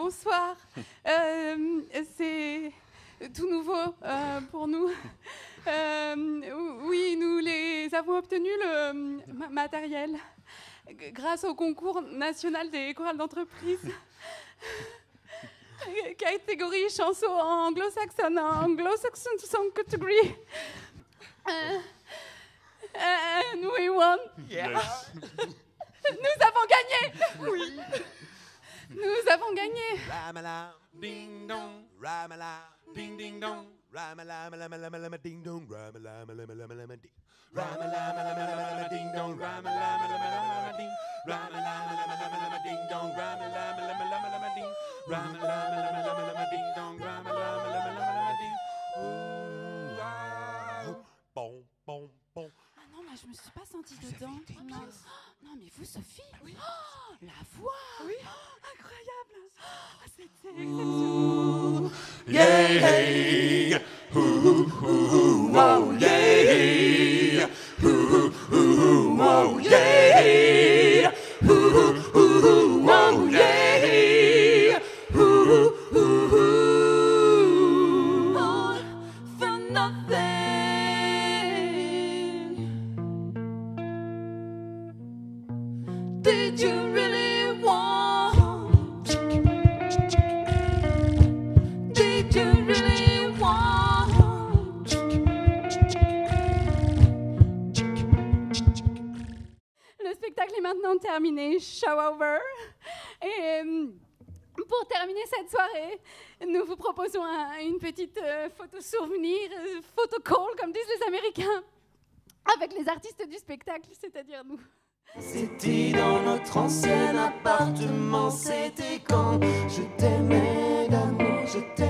bonsoir. Euh, c'est tout nouveau euh, pour nous. Euh, oui, nous les avons obtenus le ma- matériel grâce au concours national des chorales d'entreprise. Catégorie chanson anglo-saxonne, anglo-saxon song category. Euh, and we won. Nous avons gagné. Ramala, ding dong, ramala, ding ding dong. Bon, bon, bon. Ah non, mais je me suis pas sentie dedans. Oh non. Oh, non. mais vous, Sophie. Oui. Oh, la voix. Oui. Oh, incroyable. Exceptionnel Yay! Hoo hoo whoa oh, yay! Hoo hoo whoa oh, yay! Hoo hoo whoa oh, yay! Hoo hoo All for nothing Did you really maintenant terminé, show over. Et euh, pour terminer cette soirée, nous vous proposons un- une petite euh, photo souvenir, euh, photo call, comme disent les Américains, avec les artistes du spectacle, c'est-à-dire nous. C'était dans notre ancien appartement, c'était quand je t'aimais d'amour, je t'aimais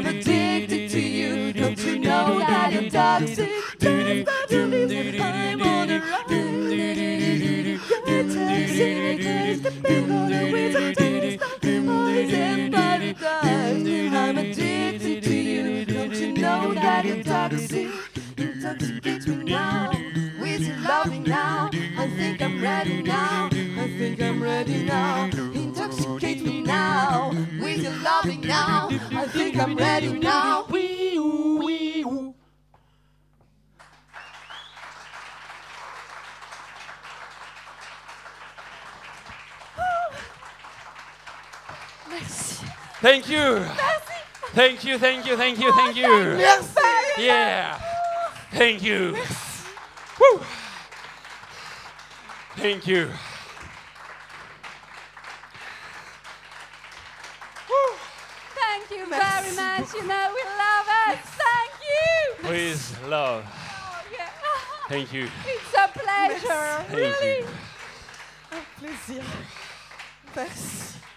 I'm addicted to you, don't you know that you're toxic? I'm on the I'm addicted to you. Don't you know that you're toxic? Intoxicates me now. With your loving now. I think I'm ready now. I think I'm ready now. Intoxicate me now. With your loving now. I think I'm ready now. Wee oo, wee oo. Thank you. Thank you, thank you, thank you, thank you. Yeah. Thank you. Woo. Thank you. Thank you very much. You know, we love it. Thank you. With love. Oh, yeah. Thank you. It's a pleasure. Thank really. you. Plaisir. Merci.